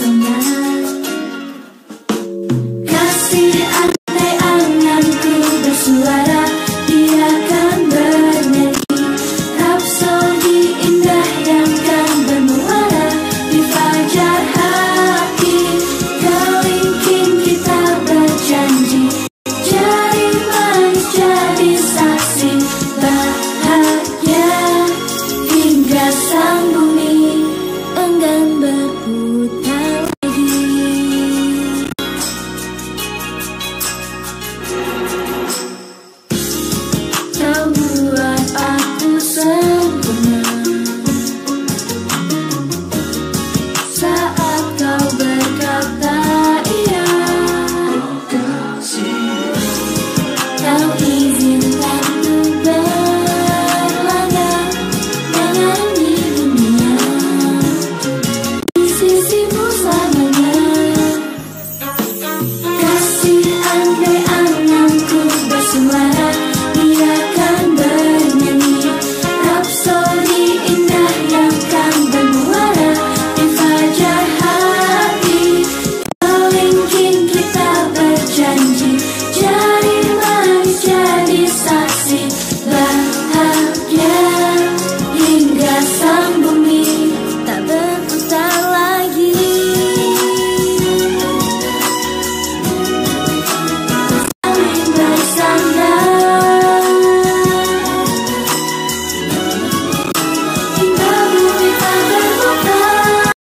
so nice.